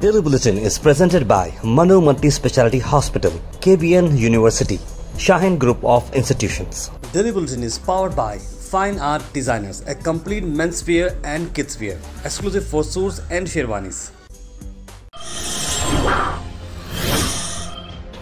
Daily Bulletin is presented by Manu Multi Speciality Hospital, KBN University, Shahin Group of Institutions. Daily Bulletin is powered by Fine Art Designers, a complete menswear and kidswear, exclusive for suits and sherwanis.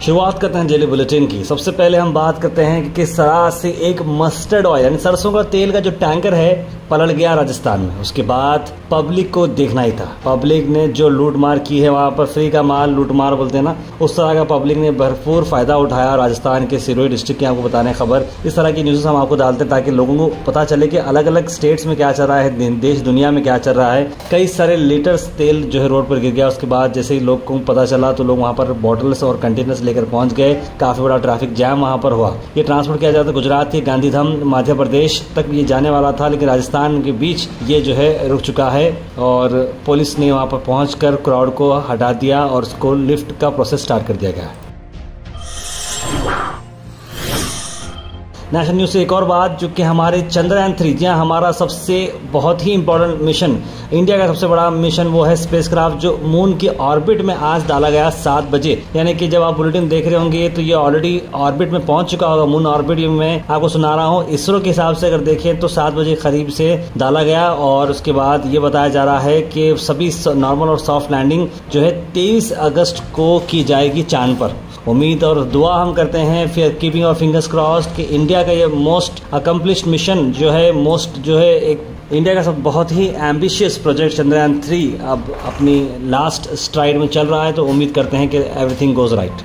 शुरुआत करते हैं daily bulletin की सबसे पहले हम बात करते हैं कि किस तरह से एक मस्टर्ड ऑयल यानी सरसों का तेल का जो टैंकर है पलट गया राजस्थान में। उसके बाद पब्लिक को देखना ही था। पब्लिक ने जो लूट मार की है, वहाँ पर फ्री का माल लूट मार बोलते हैं ना, उस तरह का पब्लिक ने भरपूर फ़ायदा उठाया राजस्थान के सिरोही डिस्ट्रिक्ट की आपको बताने खबर। इस तरह की न्यूज़ हम आपको डालते हैं ताकि लोगों को पता चले कि अलग अलग स्टेट्स में क्या चल रहा है देश, दुनिया में क्या चल रहा है। कई सारे लीटर्स तेल जो है रोड पर गिर गया। उसके बाद जैसे ही लोग को पता चला तो लोग वहाँ पर बॉटल्स और कंटेनर्स लेकर पहुँच गए। काफ़ी बड़ा ट्रैफ़िक जैम वहाँ पर हुआ। ये ट्रांसपोर्ट किया जाता गुजरात के गांधीधाम, मध्य प्रदेश तक ये जाने वाला था, लेकिन राजस्थान के बीच ये जो है रुक चुका है और पुलिस ने वहाँ पर पहुँच क्राउड को हटा दिया और उसको लिफ्ट का प्रोसेस स्टार्ट कर दिया गया नेशनल न्यूज़ से एक और बात, जो कि हमारे चंद्रयान थ्री जहाँ हमारा सबसे बहुत ही इंपॉर्टेंट मिशन इंडिया का सबसे बड़ा मिशन वो है स्पेसक्राफ्ट जो मून के ऑर्बिट में आज डाला गया सात बजे। यानी कि जब आप बुलेटिन देख रहे होंगे तो ये ऑलरेडी ऑर्बिट में पहुँच चुका होगा मून ऑर्बिट में आपको सुना रहा हूँ। इसरो के हिसाब से अगर देखें तो सात बजे करीब से डाला गया, और उसके बाद ये बताया जा रहा है कि सभी नॉर्मल और सॉफ्ट लैंडिंग जो है, तेईस अगस्त को की जाएगी चाँद पर। उम्मीद और दुआ हम करते हैं, फिर कीपिंग और फिंगर्स क्रॉस्ड कि इंडिया का ये मोस्ट अकम्पलिश्ड मिशन जो है मोस्ट जो है, एक इंडिया का सब बहुत ही एम्बिशियस प्रोजेक्ट चंद्रयान थ्री अब अपनी लास्ट स्ट्राइड में चल रहा है तो उम्मीद करते हैं कि एवरीथिंग गोज राइट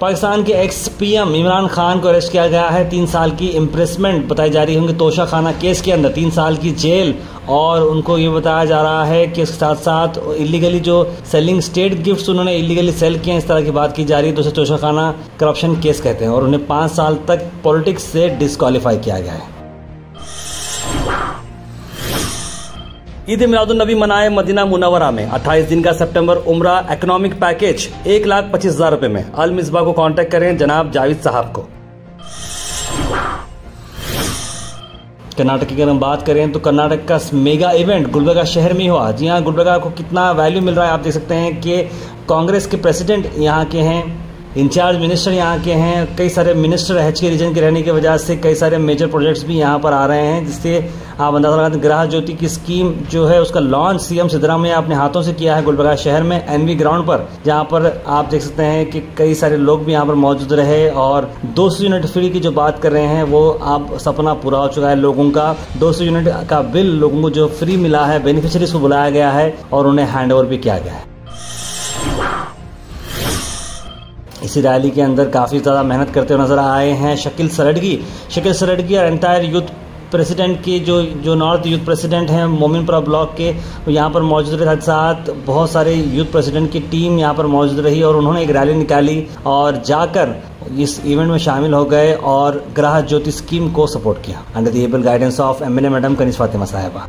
पाकिस्तान के एक्स पीएम इमरान खान को अरेस्ट किया गया है। तीन साल की इम्प्रेसमेंट बताई जा रही होंगी। तोशा खाना केस के अंदर तीन साल की जेल और उनको ये बताया जा रहा है कि उसके साथ साथ इलीगली जो सेलिंग स्टेट गिफ्ट्स उन्होंने इलीगली सेल किए हैं, इस तरह की बात की जा रही है। तो उसे तोशा खाना करप्शन केस कहते हैं और उन्हें पाँच साल तक पॉलिटिक्स से डिस्कालीफाई किया गया है। ईद मिलादुलनबी मनाए मदीना मुनवरा में। 28 दिन का सितंबर उम्र इकोनॉमिक पैकेज एक लाख पच्चीस हज़ार रूपए में। अल मिसबा को कांटेक्ट करें जनाब जावेद साहब को। कर्नाटक की अगर हम बात करें तो कर्नाटक का मेगा इवेंट गुलबर्गा शहर में हुआ। जी हाँ गुलबर्गा को कितना वैल्यू मिल रहा है आप देख सकते हैं कि कांग्रेस के प्रेसिडेंट यहाँ के हैं। इंचार्ज मिनिस्टर यहाँ के हैं, कई सारे मिनिस्टर एच के रीजन के रहने की वजह से कई सारे मेजर प्रोजेक्ट्स भी यहाँ पर आ रहे हैं, जिससे आप अंदाज़ा लगाते ग्राह ज्योति की स्कीम जो है उसका लॉन्च सीएम सिद्धरामैया अपने हाथों से किया है गुलबर्गा शहर में एनवी ग्राउंड पर, जहाँ पर आप देख सकते हैं कि कई सारे लोग भी यहाँ पर मौजूद रहे और 200 यूनिट फ्री की जो बात कर रहे हैं, वो आप सपना पूरा हो चुका है लोगों का। 200 यूनिट का बिल लोगों को जो फ्री मिला है बेनिफिशरीज को बुलाया गया है और उन्हें हैंड भी किया गया है। इसी रैली के अंदर काफ़ी ज़्यादा मेहनत करते हुए नज़र आए हैं शकील सरडगी। शकील सरडगी और एंटायर यूथ प्रेसिडेंट के जो जो नॉर्थ यूथ प्रेसिडेंट हैं, मोमिनपुरा ब्लॉक के यहाँ पर मौजूद रहे। साथ साथ बहुत सारे यूथ प्रेसिडेंट की टीम यहाँ पर मौजूद रही और उन्होंने एक रैली निकाली और जाकर इस इवेंट में शामिल हो गए और ग्राह ज्योति स्कीम को सपोर्ट किया। Under the able guidance of M N A madam Kaneez Fatima साहिबा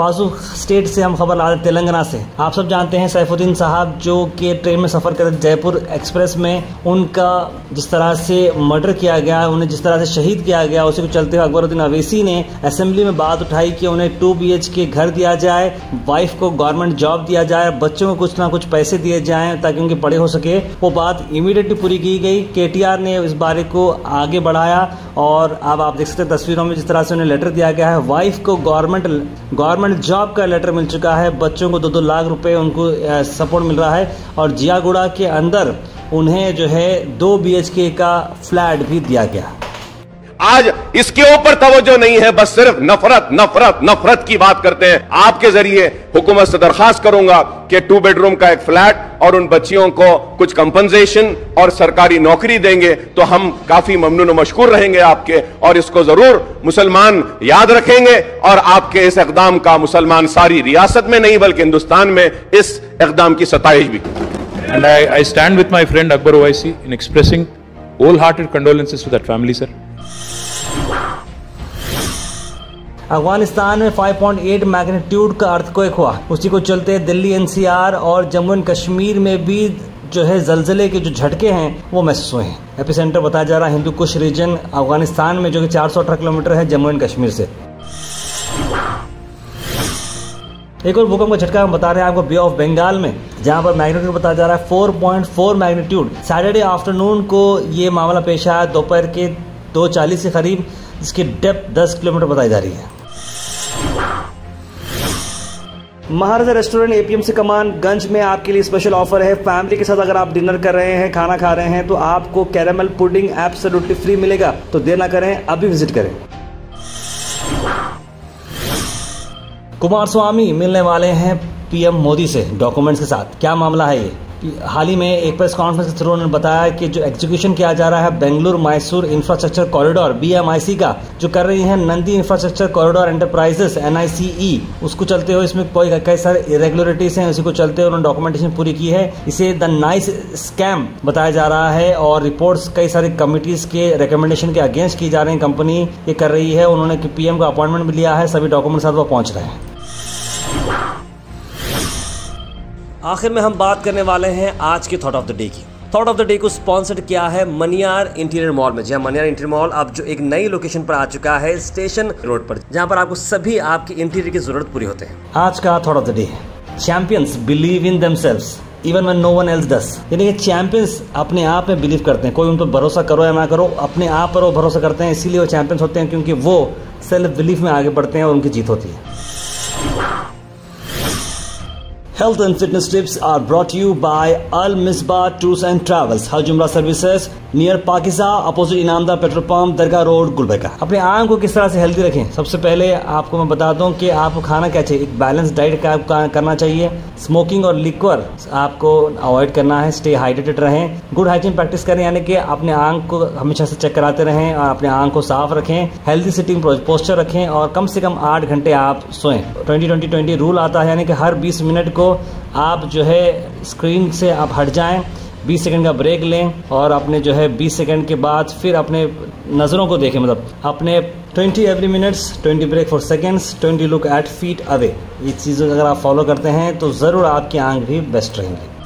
बाजू स्टेट से हम खबर ला रहे तेलंगाना से। आप सब जानते हैं सैफुद्दीन साहब जो कि ट्रेन में सफ़र कर जयपुर एक्सप्रेस में, उनका जिस तरह से मर्डर किया गया, उन्हें जिस तरह से शहीद किया गया, उसी को चलते हुए अकबरुद्दीन अवेसी ने असेंबली में बात उठाई कि उन्हें टू बी के घर दिया जाए वाइफ को गवर्नमेंट जॉब दिया जाए, बच्चों को कुछ ना कुछ पैसे दिए जाए ताकि उनके पढ़े हो सके। वो बात इमीडिएटली पूरी की गई। के ने इस बारे को आगे बढ़ाया और अब आप देख सकते हैं तस्वीरों में जिस तरह से उन्हें लेटर दिया गया है। वाइफ को गवर्नमेंट गवर्नमेंट जॉब का मिल चुका है। बच्चों को दो दो लाख रुपए उनको सपोर्ट मिल रहा है। और जियागुड़ा के अंदर उन्हें जो है दो बी का फ्लैट भी दिया गया। आज इसके ऊपर तवज्जो नहीं है बस सिर्फ़ नफरत नफरत नफरत की बात करते हैं आपके ज़रिए हुकूमत से दरखास्त करूँगा कि टू बेडरूम का एक फ्लैट और उन बच्चियों को कुछ कंपनसेशन और सरकारी नौकरी देंगे तो हम काफ़ी ममनून मशकूर रहेंगे आपके और इसको ज़रूर मुसलमान याद रखेंगे और आपके इस इकदाम का मुसलमान सारी रियासत में नहीं बल्कि हिंदुस्तान में इस इकदाम की सताइश भी And I, I stand with my friend Akbar Owaisi in expressing wholehearted condolences to that family, sir. Afghanistan में 5.8 मैग्नीट्यूड का अर्थक्वेक हुआ। उसी को चलते दिल्ली एनसीआर और जम्मू एंड कश्मीर में भी जो है जलजले के जो झटके हैं, वो महसूस हुए हैं। एपिसेंटर बताया जा रहा है हिंदू कुश रीजन अफ़गानिस्तान में जो कि चार सौ किलोमीटर है जम्मू एंड कश्मीर से। एक और भूकंप का झटका हम बता रहे हैं आपको बे ऑफ़ बंगाल में, जहाँ पर मैग्नीट्यूड बताया जा रहा है 4.4 मैग्नीट्यूड सैटरडे आफ्टरनून को ये मामला पेश आया, दोपहर के दो चालीस के करीब, जिसकी डेप्थ 10 किलोमीटर बताई जा रही है। महाराजा रेस्टोरेंट एपीएमसी कमान, गंज में आपके लिए स्पेशल ऑफ़र है। फैमिली के साथ अगर आप डिनर कर रहे हैं, खाना खा रहे हैं तो आपको कैरामल पुडिंग एब्सोल्युटली फ्री मिलेगा। तो देना करें, अभी विज़िट करें। कुमार स्वामी, मिलने वाले हैं पीएम मोदी से डॉक्यूमेंट्स के साथ। क्या मामला है ये? हाल ही में एक प्रेस कॉन्फ्रेंस के थ्रू उन्होंने बताया कि जो एग्जीक्यूशन किया जा रहा है, Bengaluru Mysore infrastructure corridor BMIC का, जो कर रही है Nandi infrastructure corridor enterprises NICE उसको चलते हुए इसमें कोई कई सारे इरेगुलरिटीज हैं, उसी को चलते हुए उन्होंने डॉक्यूमेंटेशन पूरी की है। इसे द नाइस स्कैम बताया जा रहा है और रिपोर्ट्स कई सारी कमिटीज के रिकमेंडेशन के अगेंस्ट की जा रही है। कंपनी ये कर रही है, उन्होंने पीएम का अपॉइंटमेंट भी लिया है, सभी डॉक्यूमेंट साथ वो पहुँच रहे हैं। आखिर में हम बात करने वाले हैं आज के थॉट ऑफ़ द डे की। थॉट ऑफ़ द डे को स्पॉन्सर्ड किया है मनियार इंटीरियर मॉल में। जहाँ मनियार इंटीरियर मॉल अब जो एक नई लोकेशन पर आ चुका है स्टेशन रोड पर, जहाँ पर आपको सभी आपकी इंटीरियर की ज़रूरत पूरी होते हैं। आज का thought of the day champions believe in themselves even when no one else does यानी कि चैंपियंस अपने आप में बिलीव करते हैं। कोई उन पर भरोसा करो या ना करो, अपने आप पर वो भरोसा करते हैं, इसीलिए वो चैंपियंस होते हैं, क्योंकि वो सेल्फ बिलीफ में आगे बढ़ते हैं और उनकी जीत होती है। Health and fitness tips are brought to you by Al Misbah Tours and Travels, Hajumra Services, near Pakeeza opposite Inamdar petrol pump Dargah road Gulbarga अपने आँख को किस तरह से हेल्दी रखें सबसे पहले आपको मैं बता दूँ कि आपको खाना क्या चाहिए एक बैलेंस डाइट का करना चाहिए स्मोकिंग और लिक्वर आपको अवॉइड करना है स्टे हाइड्रेटेड रहें गुड हाइजीन प्रैक्टिस करें यानी कि अपने आँख को हमेशा से चेक कराते रहें और अपने आँख को साफ़ रखें हेल्दी सिटिंग पोस्टर रखें और कम से कम आठ घंटे आप सोएँ ट्वेंटी ट्वेंटी ट्वेंटी रूल आता है यानी कि हर बीस मिनट को आप जो है स्क्रीन से आप हट जाएँ 20 सेकंड का ब्रेक लें और अपने जो है 20 सेकंड के बाद फिर अपने नज़रों को देखें मतलब अपने 20 every minutes 20 break for seconds 20 look at feet away इस चीज़ अगर आप फॉलो करते हैं तो ज़रूर आपकी आँख भी बेस्ट रहेंगी।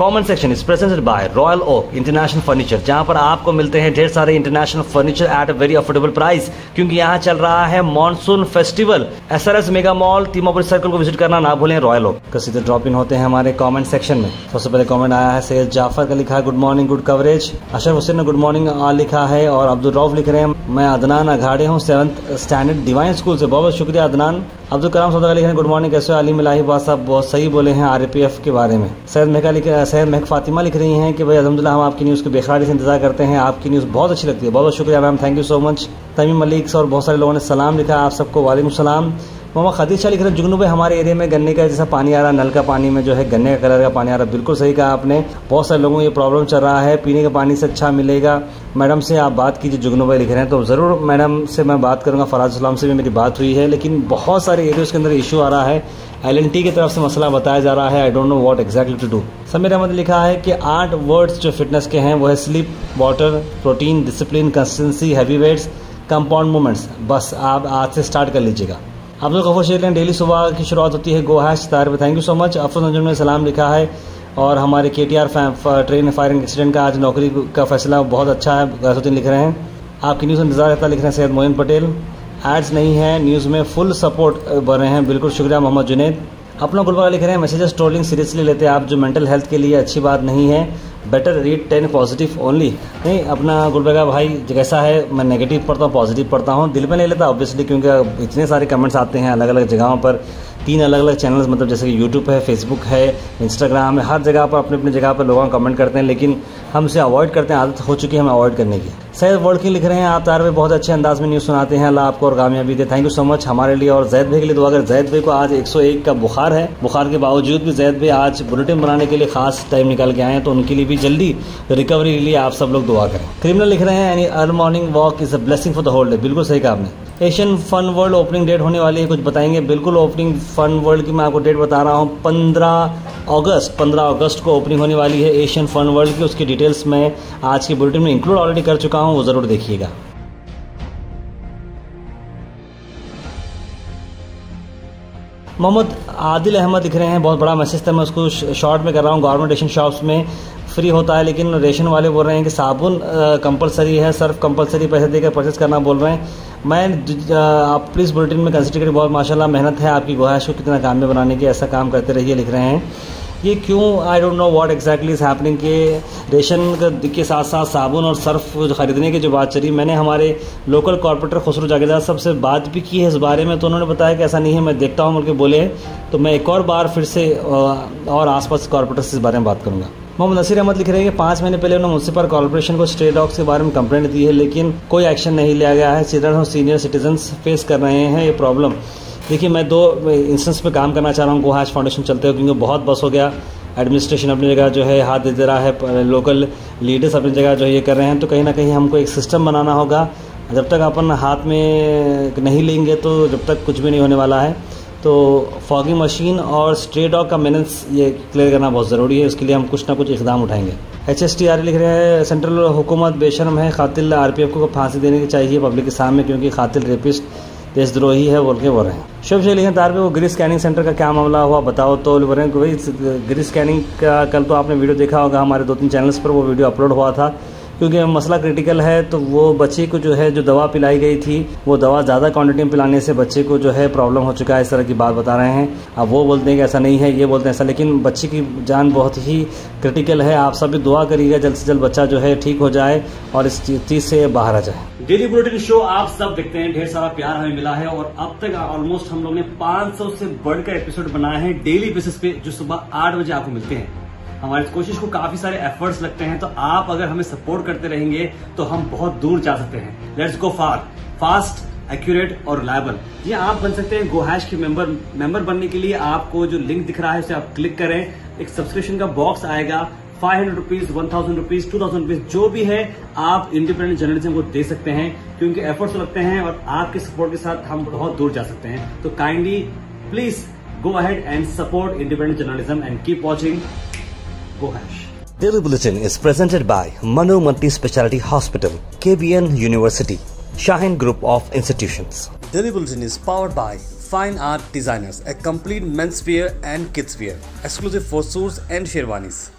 Common section is presented by Royal Oak International furniture, जहाँ पर आपको मिलते हैं ढेर सारे international furniture at a very affordable price क्योंकि यहाँ चल रहा है monsoon festival S R S mega mall Timmapur circle को विज़िट करना ना भूलें रॉयल ओक। का सीधे ड्रॉप इन होते हैं हमारे कॉमेंट सेक्शन में। सबसे पहले कॉमेंट आया है, सैयद जाफ़र का लिखा है good morning good coverage Ashar Hussain ने गुड मॉर्निंग लिखा है और अब्दुल रऊफ लिख रहे हैं, मैं अदनान अघाड़े हूँ सेवंथ स्टैंडर्ड डिवाइन स्कूल से बहुत बहुत शुक्रिया अदनान। अब्दुल कलाम सौदा लिखे गुड मॉर्निंग, कैसे अली मिलाही बात साहब, बहुत सही बोले हैं आरपीएफ के बारे में। सैद महका सैयद महक फातिमा लिख रही हैं कि भाई अलहमदिल्ला हम आपकी न्यूज़ के बेखरारी से इंतज़ार करते हैं। आपकी न्यूज़ बहुत अच्छी लगती है। बहुत बहुत शुक्रिया, ma'am, thank you so much. Tamim Malik और बहुत सारे लोगों ने सलाम लिखा। आप सबको वालेकुम सलाम। मोहम्मद खदीज शाह लिख रहे जुगनू भाई, हमारे एरिया में गन्ने का जैसा पानी आ रहा नल का पानी में जो है, गन्ने का कलर का पानी आ रहा बिल्कुल सही कहा आपने। बहुत सारे लोगों को ये प्रॉब्लम चल रहा है। पीने का पानी से अच्छा मिलेगा। मैडम से आप बात कीजिए, जुगनू भाई लिख रहे हैं तो ज़रूर मैडम से मैं बात करूँगा। फराज इस्लाम से भी मेरी बात हुई है, लेकिन बहुत सारे एरियाज़ के अंदर इशू आ रहा है। एलएनटी की तरफ़ से मसला बताया जा रहा है। I don't know what exactly to do Sameer Ahmed लिखा है कि आठ वर्ड्स जो फिटनेस के हैं, वो है sleep water protein discipline consistency heavy weights compound movements बस आप आज से स्टार्ट कर लीजिएगा। आप लोग गफूर शेख डेली सुबह की शुरुआत होती है गो हैश पर thank you so much Afroz Anjum ने सलाम लिखा है और हमारे K T R train firing accident का आज नौकरी का फैसला बहुत अच्छा है। गैसुद्दीन लिख रहे हैं। आपकी न्यूज़ इंतज़ार रहता लिख रहे हैं सैयद मोइन पटेल। एड्स नहीं है, न्यूज़ में फुल सपोर्ट बन रहे हैं। बिल्कुल शुक्रिया मोहम्मद जुनेद। अपना गुलबा लिख रहे हैं। मैसेजेस ट्रोलिंग सीरियसली लेते हैं आप जो मेंटल हेल्थ के लिए अच्छी बात नहीं है। Better read ten positive only नहीं, अपना गुलबेगा भाई जैसा है, मैं नेगेटिव पढ़ता हूँ पॉजिटिव पढ़ता हूँ। दिल में ले लेता ऑब्वियसली क्योंकि इतने सारे कमेंट्स आते हैं अलग अलग जगहों पर। तीन अलग अलग चैनल्स मतलब जैसे कि यूट्यूब है फेसबुक है इंस्टाग्राम है, हर जगह पर अपने अपने जगह पर लोगों कमेंट करते हैं, लेकिन हम उसे अवॉइड करते हैं, आदत हो चुकी है हमें अवॉइड करने की। सैद वर्ल्ड की लिख रहे हैं, आप तार में बहुत अच्छे अंदाज में न्यूज़ सुनाते हैं, अल्लाह आपको और कामयाबी दे। थैंक यू सो मच हमारे लिए और जैद भाई के लिए दुआ अगर जैद भाई को आज 101 का बुखार है। बुखार के बावजूद भी जैद भाई आज बुलेटिन बनाने के लिए खास टाइम निकाल के आए हैं तो उनके लिए भी जल्दी रिकवरी के लिए आप सब लोग दुआ करें। क्रिमिनल लिख रहे हैं, यानी early morning walk is a blessing for the whole day बिल्कुल सही कहा आपने। Asian fun world opening date होने वाली है, कुछ बताएँगे? बिल्कुल ओपनिंग फन वर्ल्ड की मैं आपको डेट बता रहा हूँ। पंद्रह अगस्त पंद्रह अगस्त को ओपनिंग होने वाली है एशियन फन वर्ल्ड की। उसकी डिटेल्स मैं आज के बुलेटिन में इंक्लूड ऑलरेडी कर चुका हूँ, वो ज़रूर देखिएगा। मोहम्मद आदिल अहमद दिख रहे हैं, बहुत बड़ा मैसेज था, मैं उसको शॉर्ट में कर रहा हूँ। गवर्नमेंट रेशन शॉप्स में फ्री होता है, लेकिन रेशन वाले बोल रहे हैं कि साबुन कंपलसरी है सर्फ कंपलसरी पैसे देकर परचेज करना बोल रहे हैं। मैं आप प्लीज़ बुलेटिन में कंसिडर करिए, बहुत माशाल्लाह मेहनत है आपकी गुहाश को कितना काम में बनाने की, ऐसा काम करते रहिए, लिख रहे हैं। ये क्यों I don't know what exactly is happening के रेशन के साथ साथ साबुन और सर्फ ख़रीदने की जो बात चली, मैंने हमारे लोकल कॉरपोरेटर खुसरू जागीरदार साहब से बात भी की है इस बारे में तो उन्होंने बताया कि ऐसा नहीं है, मैं देखता हूँ बल्कि बोले। तो मैं एक और बार फिर से और आसपास कॉर्पोरेटर से इस बारे में बात करूँगा। मोहम्मद नसीर अहमद लिख रहे हैं कि पाँच महीने पहले उन्होंने म्यूनसिपल कॉर्पोरेशन को स्ट्रे डॉग्स के बारे में कंप्लेंट दी है, लेकिन कोई एक्शन नहीं लिया गया है। चिल्ड्रन और सीनियर सिटीजन फेस कर रहे हैं ये प्रॉब्लम देखिए, मैं दो इंस्टेंस पे काम करना चाह रहा हूँ गोहाज फाउंडेशन चलते हुए, क्योंकि बहुत बस हो गया। एडमिनिस्ट्रेशन अपनी जगह जो है, हाथ दे रहा है लोकल लीडर्स अपनी जगह जो ये कर रहे हैं। तो कहीं ना कहीं हमको एक सिस्टम बनाना होगा। जब तक अपन हाथ में नहीं लेंगे तो जब तक कुछ भी नहीं होने वाला है। तो फॉगिंग मशीन और स्ट्रे डॉग का मेनेंस ये क्लियर करना बहुत ज़रूरी है। उसके लिए हम कुछ ना कुछ इकदाम उठाएँगे। एच एस टी आर लिख रहे हैं सेंट्रल हुकूमत बेशरम है, खातिल आर पी एफ़ को फांसी देने की चाहिए पब्लिक के सामने, क्योंकि खातिल रेपिस्ट देशद्रोही है, बोल के बोल रहे हैं। शुभ से लिखे तार पे, वो ग्री स्कैनिंग सेंटर का क्या मामला हुआ, बताओ तो बोल रहे हैं कि भाई ग्री स्कैनिंग का, कल तो आपने वीडियो देखा होगा, हमारे दो तीन चैनल्स पर वो वीडियो अपलोड हुआ था। क्योंकि मसला क्रिटिकल है तो वो बच्चे को जो है, जो दवा पिलाई गई थी, वो दवा ज़्यादा क्वांटिटी में पिलाने से बच्चे को जो है प्रॉब्लम हो चुका है, इस तरह की बात बता रहे हैं। अब वो बोलते हैं कि ऐसा नहीं है, ये बोलते हैं ऐसा, लेकिन बच्चे की जान बहुत ही क्रिटिकल है। आप सभी दुआ करिएगा, जल्द से जल्द बच्चा जो है ठीक हो जाए और इस चीज़ से बाहर आ जाए। डेली बुलेटिन शो आप सब देखते हैं, ढेर सारा प्यार हमें मिला है और अब तक ऑलमोस्ट हम लोग ने 500 से बढ़कर एपिसोड बनाए हैं डेली बेसिस पे, जो सुबह आठ बजे आपको मिलते हैं। हमारी कोशिश को काफ़ी सारे एफर्ट्स लगते हैं तो आप अगर हमें सपोर्ट करते रहेंगे तो हम बहुत दूर जा सकते हैं। Let's go far fast accurate और रिलायबल ये आप बन सकते हैं गोहैश के मेंबर मेंबर बनने के लिए आपको जो लिंक दिख रहा है, उसे आप क्लिक करें। एक सब्सक्रिप्शन का बॉक्स आएगा। Five hundred rupees one thousand rupees two thousand rupees जो भी है, आप इंडिपेंडेंट जर्नलिज्म को दे सकते हैं, क्योंकि एफर्ट्स लगते हैं और आपके सपोर्ट के साथ हम बहुत दूर जा सकते हैं। तो kindly please go ahead and support independent journalism and keep watching Daily Bulletin is presented by Manu Multi Speciality Hospital, KBN University, Shahin Group of Institutions. Daily Bulletin is powered by Fine Art Designers, a complete menswear and kidswear, exclusive for suits and sherwanis.